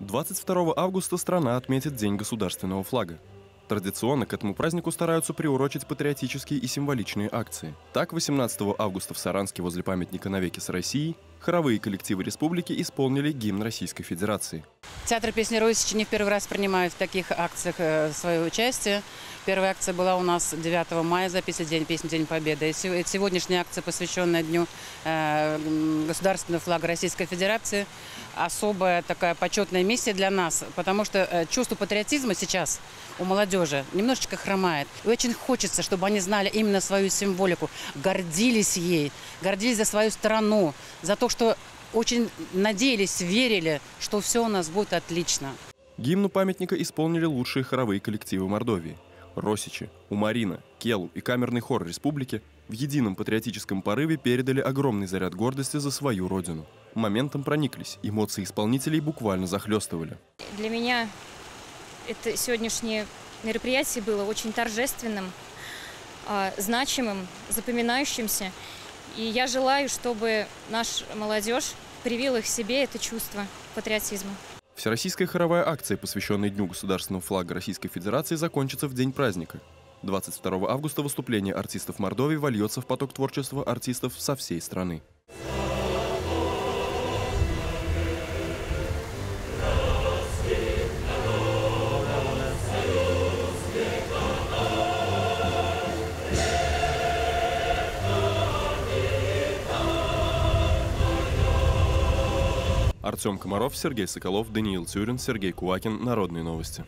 22 августа страна отметит День государственного флага. Традиционно к этому празднику стараются приурочить патриотические и символичные акции. Так, 18 августа в Саранске возле памятника навеки с Россией хоровые коллективы республики исполнили гимн Российской Федерации. Театр песни Русичи не в первый раз принимает в таких акциях э, свое участие. Первая акция была у нас 9 мая, записи День песни, День Победы. И сегодняшняя акция, посвященная Дню э, государственного флага Российской Федерации, особая такая почетная миссия для нас, потому что э, чувство патриотизма сейчас у молодежи немножечко хромает. И очень хочется, чтобы они знали именно свою символику, гордились ей, гордились за свою страну, за то, что очень надеялись, верили, что все у нас будет отлично. Гимну памятника исполнили лучшие хоровые коллективы Мордовии. Росичи, Умарина, Келу и камерный хор республики в едином патриотическом порыве передали огромный заряд гордости за свою родину. Моментом прониклись, эмоции исполнителей буквально захлестывали. Для меня это сегодняшнее мероприятие было очень торжественным, а, значимым, запоминающимся. И я желаю, чтобы наша молодежь привила их себе это чувство патриотизма. Всероссийская хоровая акция, посвященная Дню государственного флага Российской Федерации, закончится в день праздника. 22 августа выступление артистов Мордовии вольется в поток творчества артистов со всей страны. Артем Комаров, Сергей Соколов, Даниил Тюрин, Сергей Куакин. Народные новости.